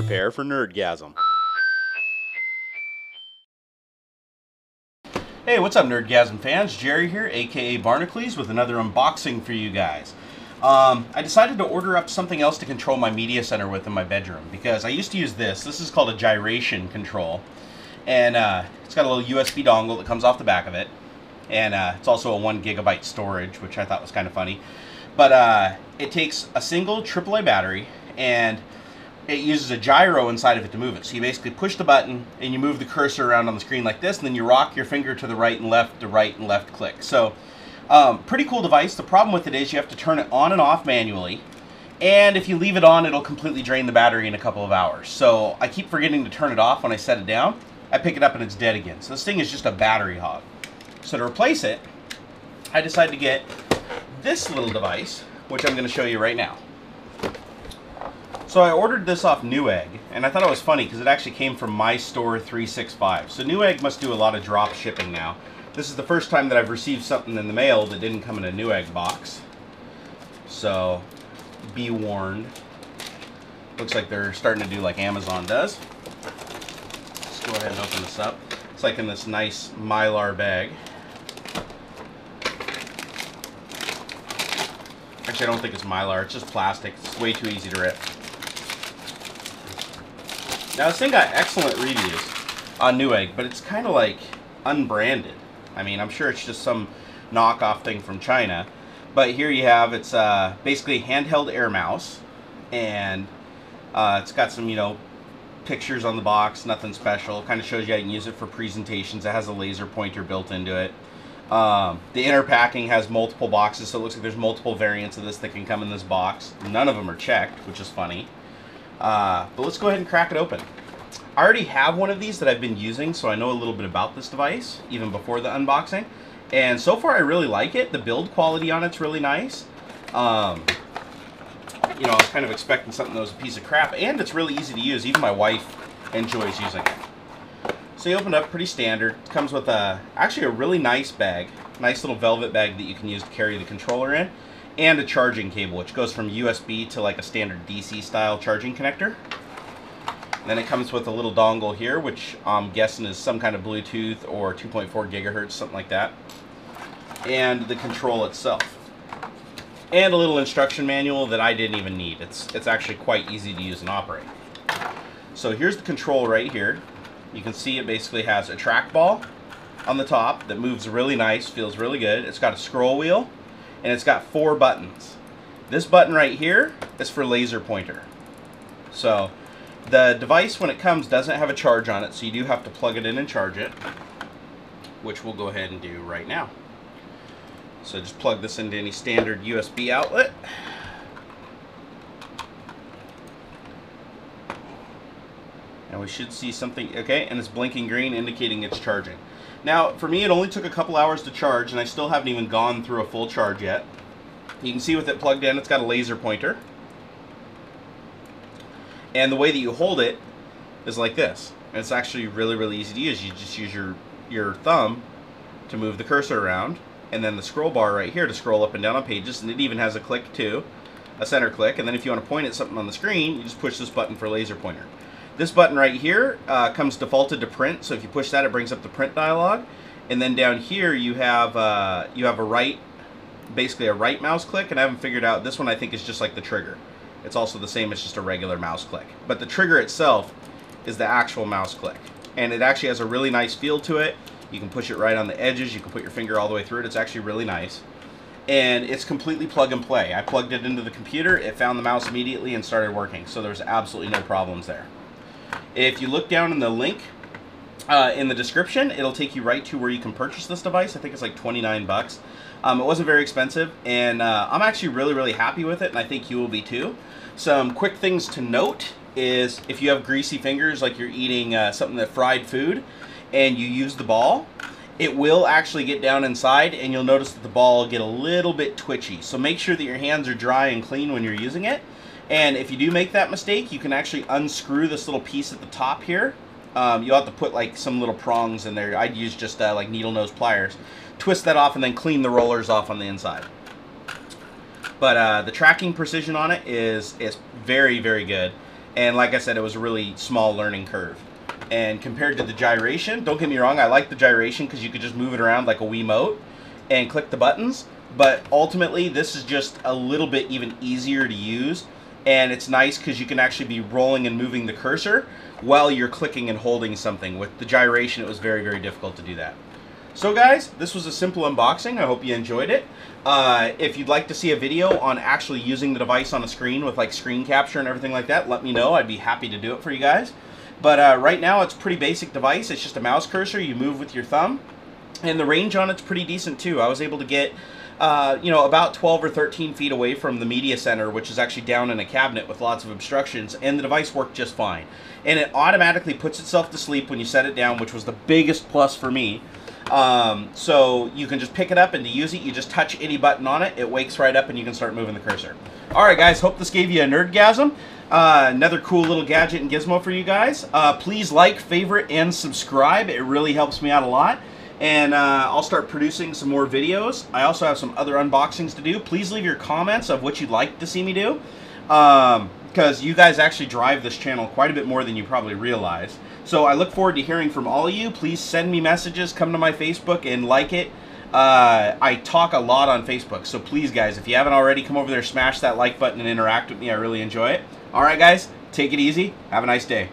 Prepare for nerdgasm. Hey, what's up, Nerdgasm fans? Jerry here, aka Barnacules, with another unboxing for you guys. Um, I decided to order up something else to control my media center with in my bedroom because I used to use this. This is called a gyration control, and uh, it's got a little USB dongle that comes off the back of it, and uh, it's also a one gigabyte storage, which I thought was kind of funny. But uh, it takes a single AAA battery and it uses a gyro inside of it to move it. So you basically push the button and you move the cursor around on the screen like this, and then you rock your finger to the right and left, to right and left click. So um, pretty cool device. The problem with it is you have to turn it on and off manually. And if you leave it on, it'll completely drain the battery in a couple of hours. So I keep forgetting to turn it off when I set it down. I pick it up and it's dead again. So this thing is just a battery hog. So to replace it, I decided to get this little device, which I'm going to show you right now. So I ordered this off Newegg, and I thought it was funny because it actually came from My Store 365. So Newegg must do a lot of drop shipping now. This is the first time that I've received something in the mail that didn't come in a Newegg box. So, be warned. Looks like they're starting to do like Amazon does. Let's go ahead and open this up. It's like in this nice Mylar bag. Actually, I don't think it's Mylar. It's just plastic. It's way too easy to rip. Now, this thing got excellent reviews on Newegg, but it's kind of like unbranded. I mean, I'm sure it's just some knockoff thing from China. But here you have, it's uh, basically a handheld air mouse. And uh, it's got some, you know, pictures on the box, nothing special. Kind of shows you you can use it for presentations. It has a laser pointer built into it. Um, the inner packing has multiple boxes, so it looks like there's multiple variants of this that can come in this box. None of them are checked, which is funny. Uh, but let's go ahead and crack it open. I already have one of these that I've been using, so I know a little bit about this device, even before the unboxing. And so far, I really like it. The build quality on it's really nice. Um, you know, I was kind of expecting something that was a piece of crap, and it's really easy to use. Even my wife enjoys using it. So you open up, pretty standard. It comes with a actually a really nice bag, nice little velvet bag that you can use to carry the controller in, and a charging cable, which goes from USB to like a standard DC style charging connector. Then it comes with a little dongle here, which I'm guessing is some kind of Bluetooth or 2.4 gigahertz, something like that. And the control itself. And a little instruction manual that I didn't even need. It's, it's actually quite easy to use and operate. So here's the control right here. You can see it basically has a trackball on the top that moves really nice, feels really good. It's got a scroll wheel, and it's got four buttons. This button right here is for laser pointer. So the device, when it comes, doesn't have a charge on it, so you do have to plug it in and charge it, which we'll go ahead and do right now. So just plug this into any standard USB outlet. We should see something, okay, and it's blinking green indicating it's charging. Now, for me, it only took a couple hours to charge, and I still haven't even gone through a full charge yet. You can see with it plugged in, it's got a laser pointer. And the way that you hold it is like this. And it's actually really, really easy to use. You just use your, your thumb to move the cursor around, and then the scroll bar right here to scroll up and down on pages, and it even has a click too, a center click, and then if you want to point at something on the screen, you just push this button for laser pointer. This button right here uh, comes defaulted to print, so if you push that, it brings up the print dialog. And then down here, you have uh, you have a right, basically a right mouse click, and I haven't figured out, this one I think is just like the trigger. It's also the same as just a regular mouse click. But the trigger itself is the actual mouse click. And it actually has a really nice feel to it. You can push it right on the edges, you can put your finger all the way through it, it's actually really nice. And it's completely plug and play. I plugged it into the computer, it found the mouse immediately and started working, so there's absolutely no problems there. If you look down in the link uh, in the description, it'll take you right to where you can purchase this device. I think it's like 29 bucks. Um, it wasn't very expensive, and uh, I'm actually really, really happy with it, and I think you will be too. Some quick things to note is if you have greasy fingers, like you're eating uh, something that fried food, and you use the ball, it will actually get down inside, and you'll notice that the ball will get a little bit twitchy. So make sure that your hands are dry and clean when you're using it. And if you do make that mistake, you can actually unscrew this little piece at the top here. Um, you'll have to put like some little prongs in there. I'd use just uh, like needle nose pliers. Twist that off and then clean the rollers off on the inside. But uh, the tracking precision on it is is very, very good. And like I said, it was a really small learning curve. And compared to the gyration, don't get me wrong, I like the gyration because you could just move it around like a Wiimote and click the buttons. But ultimately, this is just a little bit even easier to use. And it's nice because you can actually be rolling and moving the cursor while you're clicking and holding something. With the gyration, it was very, very difficult to do that. So guys, this was a simple unboxing. I hope you enjoyed it. Uh, if you'd like to see a video on actually using the device on a screen with like screen capture and everything like that, let me know. I'd be happy to do it for you guys. But uh, right now it's pretty basic device. It's just a mouse cursor. You move with your thumb. And the range on it's pretty decent too. I was able to get uh, you know, about 12 or 13 feet away from the media center, which is actually down in a cabinet with lots of obstructions, and the device worked just fine. And it automatically puts itself to sleep when you set it down, which was the biggest plus for me. Um, so you can just pick it up and to use it, you just touch any button on it, it wakes right up and you can start moving the cursor. Alright guys, hope this gave you a nerdgasm. Uh, another cool little gadget and gizmo for you guys. Uh, please like, favorite, and subscribe. It really helps me out a lot and uh, I'll start producing some more videos. I also have some other unboxings to do. Please leave your comments of what you'd like to see me do, because um, you guys actually drive this channel quite a bit more than you probably realize. So I look forward to hearing from all of you. Please send me messages, come to my Facebook and like it. Uh, I talk a lot on Facebook, so please guys, if you haven't already, come over there, smash that like button and interact with me. I really enjoy it. All right guys, take it easy. Have a nice day.